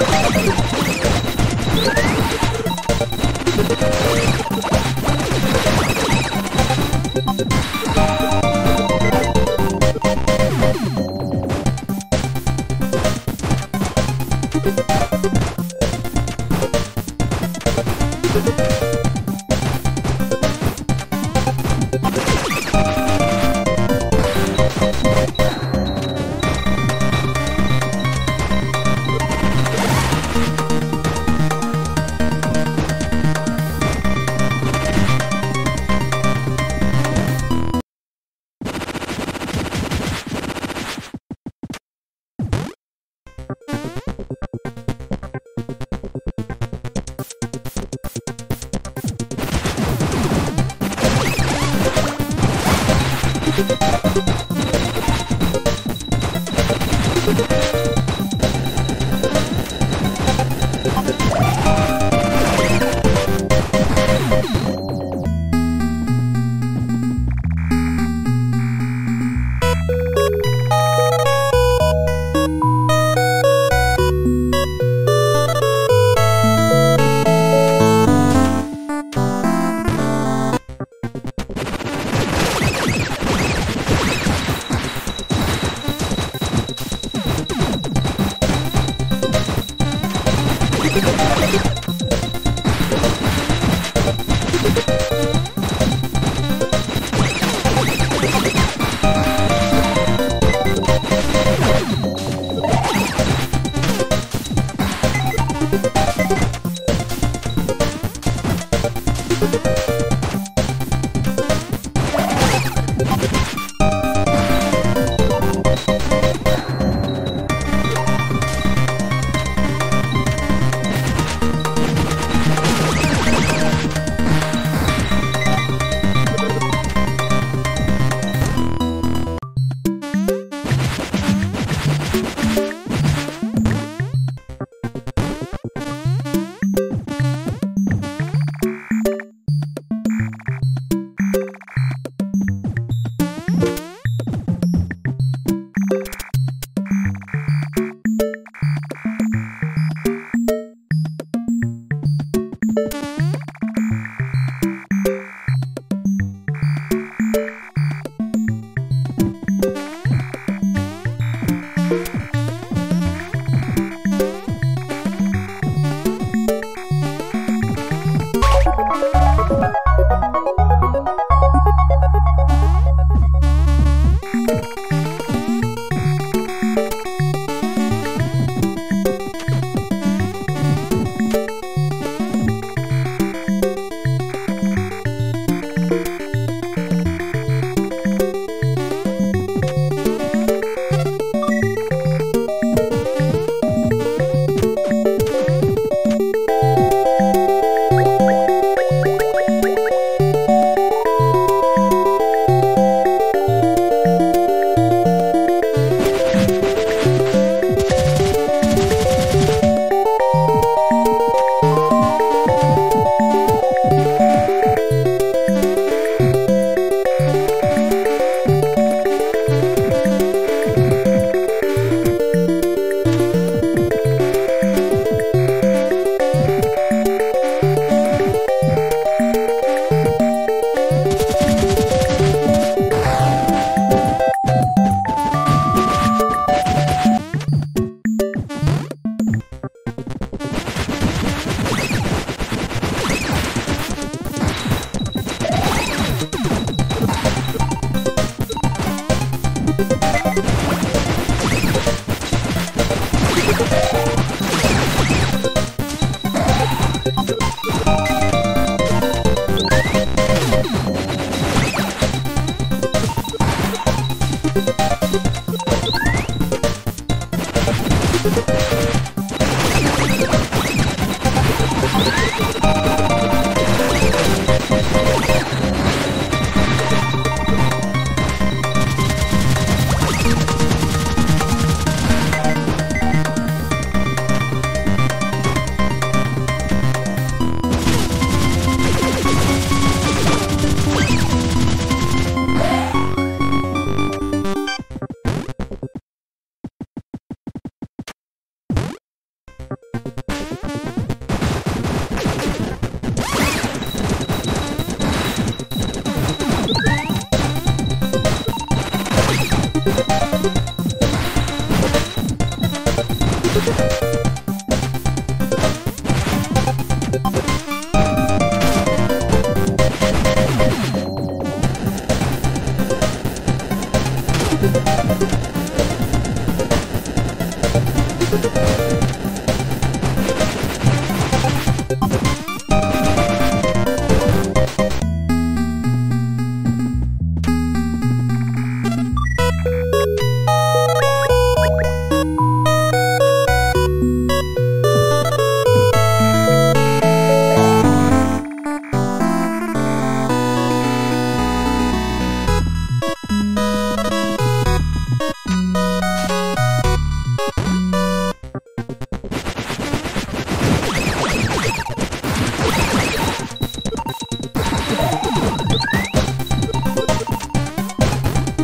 you We'll be. you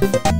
Thank